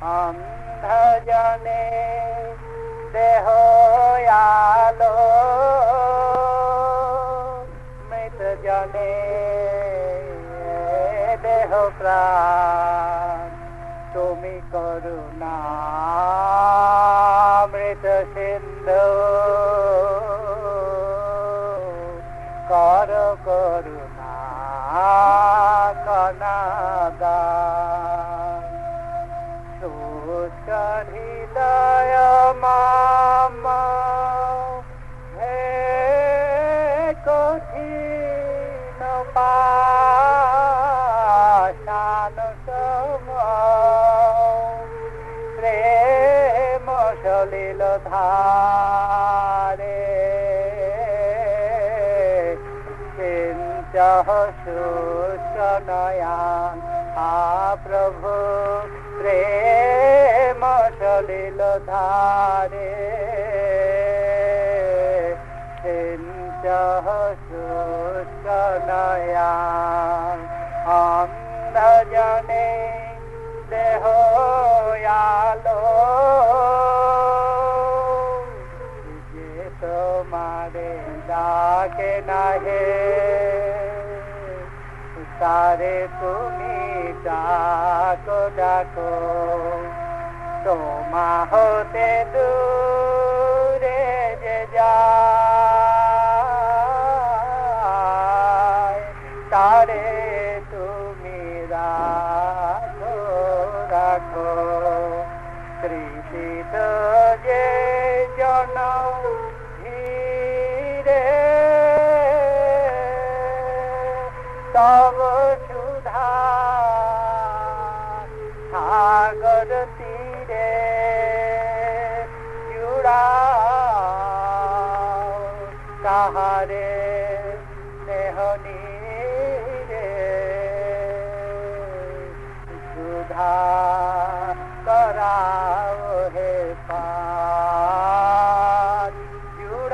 অন্ধজনে দেহ আলো মৃত জনে দেহ প্রাণ। তুমি করুণা মৃত সিন্ধু। কর করুণা। সলিল ধারে। চিন্তহ শুষ্ক নয়ান আ প্রভু প্রেম সলিল ধারে। চিন্তহ নাহে তারে তুমি ডাকো ডাকো। তোমা হতে দূরে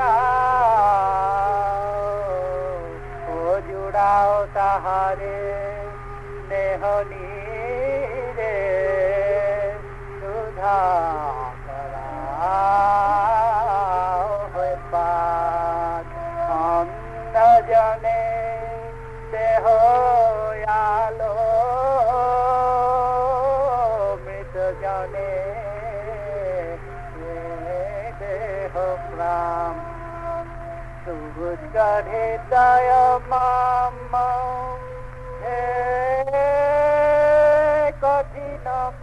জুড়াও ও জুড়াও তাহারে স্নেহনী রে সুধা অন্ধজনে দেহ আলো মৃত জনে দেহ প্রাণ। সুগরে দয় মাম হে কঠিন সম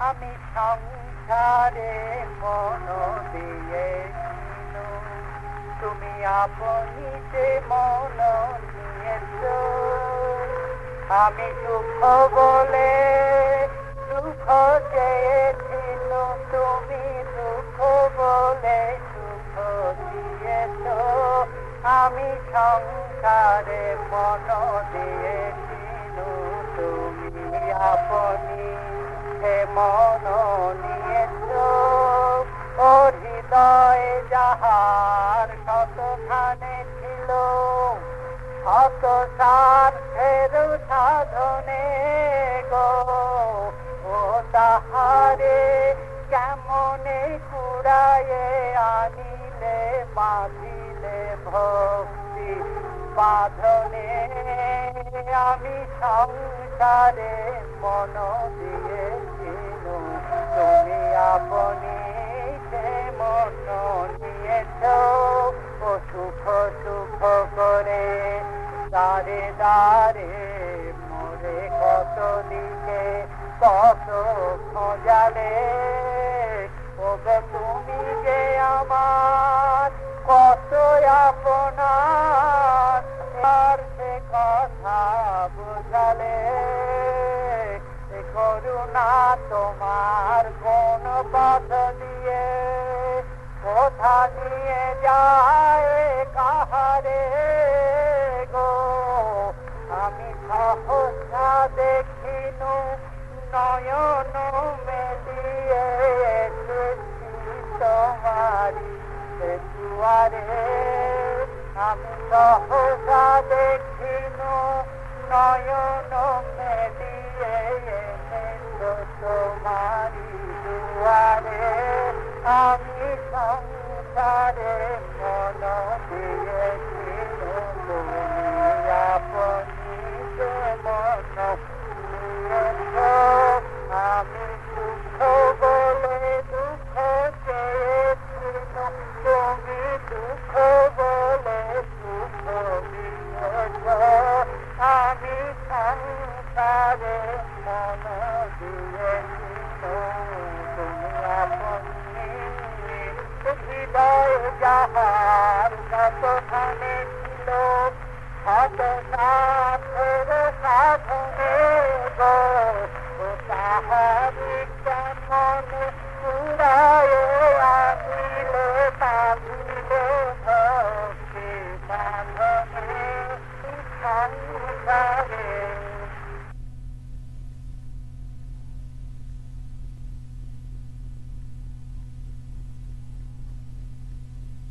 আমি সংসারে মন দিয়ে তুমি আপনি যে মন আমি সুখ বলে সুখ চেয়েছিল, তুমি দুঃখ বলে সুখ দিয়েছ। আমি সংসারে মন দিয়েছিল, তুমি আপনি হে মন নিয়েছ ও হৃদয় যাহার শত স্বার্থের সাধনে গো, ও তাহারে কেমনে কুড়ায়ে আনিলে, বাঁধিলে ভক্তি বাঁধনে? আমি সংসারে মন দিয়েছিল তুমি আপনি সে মন নিয়েছ, ও সুখ সুখ করে দারে দারে, মোরে কত দিকে, কত খোঁজালে। ওগো তুমি যে আমার, কত আপনার, আর সে কথা বুঝালে। করুণা তোমার কোন পথ দিয়ে কোথা নিয়ে যায় কাহারে? নয়ন মেলিয়ে এসেছি দুয়ারে আমি সহসা নয়ন মেলিয়ে তোমারি দুয়ারে আমি সংসারে মন দিয়েছিনু তুমি আপনি দিয়েছ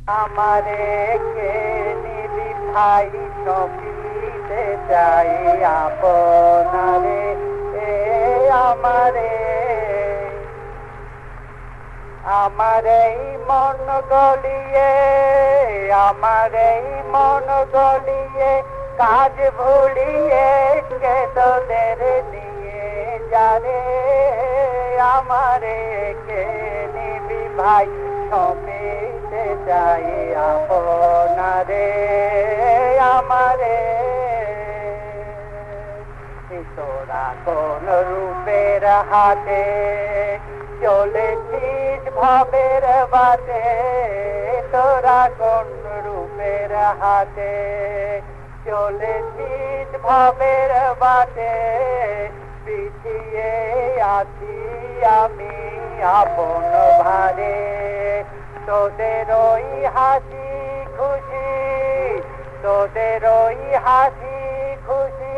আমারে কে নিবি ভাই সপিতে চাই আপনারে। আমারে। আমার এই মন গলিয়ে, আমার এই মন গলিয়ে, কাজ ভুলিয়ে কে তোদের নিয়ে যারে। আমারে কে নিবি ভাই সপিতে যাই আপনারে। আমারে তোরা কোন রূপের হাতে চলেছিস ভাবের বাটে তোরা কোন রূপের হাতে চলেছিস ভাবের বাটে পিছিয়ে আছি আমি আপন ভারে। তোদের ওই হাসি খুশি, তোদের ওই হাসি খুশি।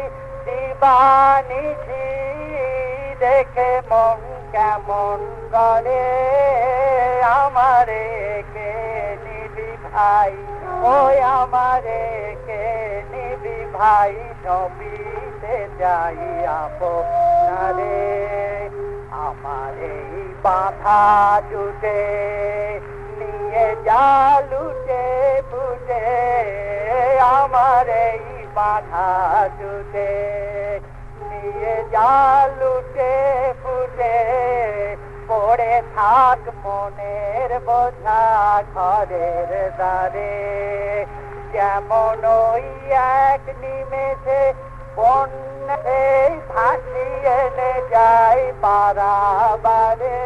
দিবানিছি দেখে মন কেমন করে আমারে কে নিবি ভাই? ওই আমারে কে নিবি ভাই? নবীতে যাই আপনারে। এই বাধা জুটে নিয়ে যা লুটে ফুটে আমার এই বাধা জুটে নিয়ে যা লুটে ফুটে পড়ে থাক মনের বোঝা ঘরের দ্বারে। যেমন ওই এক নিমেষে বন্যে ভাসিয়ে নে যায় পারাবারে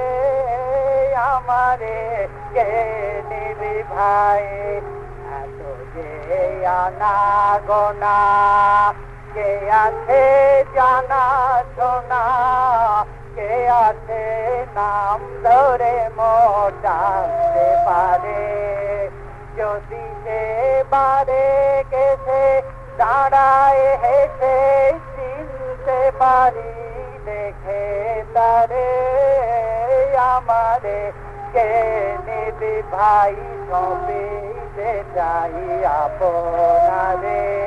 আমারে কে নিবি ভাই? এত যে আনা গোনা কে আছে জানা শোনা? কে আছে নাম ধরে মোটাতে পারে? যদি সে বারে কেসে দাঁড়ায় হেসে চিনতে পারি দেখে তারে। আমারে কে নিবি ভাই? সবে যাই আপনারে।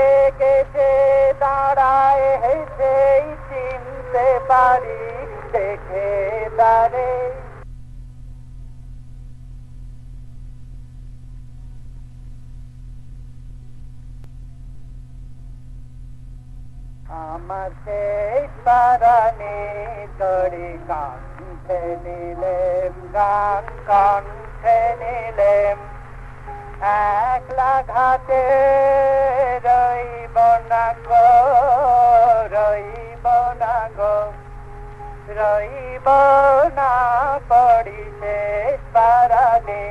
কণ্ঠে নিলেম গান কণ্ঠে নিলেম। একলা ঘাটে রইব না গো, রইব না গো। রইব না পড়িতে পারানি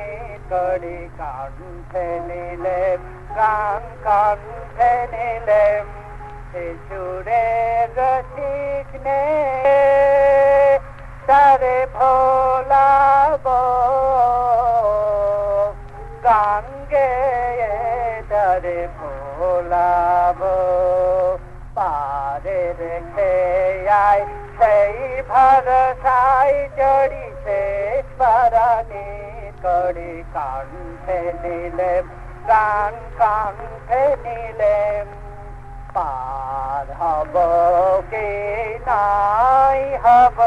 তরি কণ্ঠে নিলেম গান কণ্ঠে নিলেম। সুরে রসিক নে সেই ভরসায় জড়ি শেষ পরানি করি কান্থে নিলেম গান কান্থে নিলেম। পার হব কি নাই হব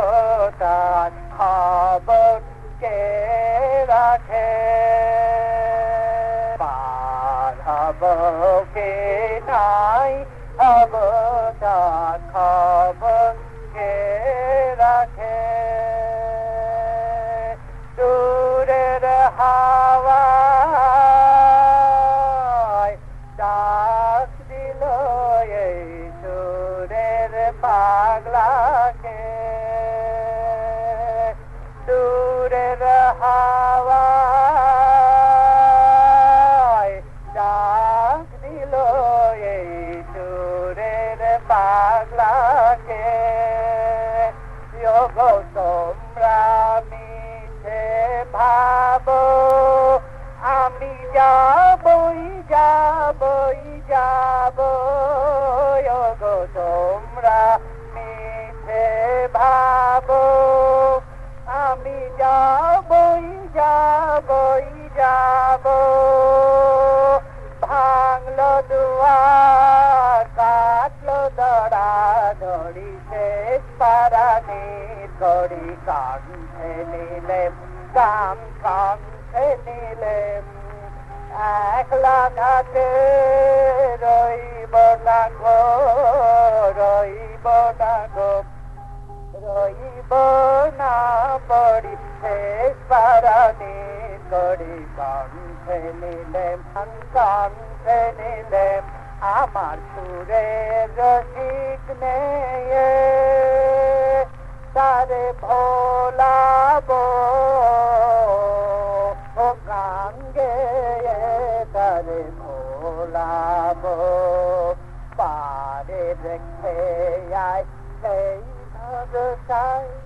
তার খবর কে রাখে? পার হব কি নাই হব তার রাখে যাবই যাবই যাব তোমরা মিছে ভাব। আমি যাবই যাবই, যাব। ভাঙলো দুয়ার, কাটল দড়া ধরি শেষ পারানির করি কাঁধে নিলেম কাম নিলেম একলা ঘাটে রইব না গো, রইব না গো। রইব না পড়ি, শেষ পারানি করি, কণ্ঠে নিলেম কণ্ঠে নিলেম, আমার সুরের রসিক নেয়ে। তারে ভোলাবো গান গেয়ে তারে ভোলাবো পারে রেখে আয় সেই ভরসায়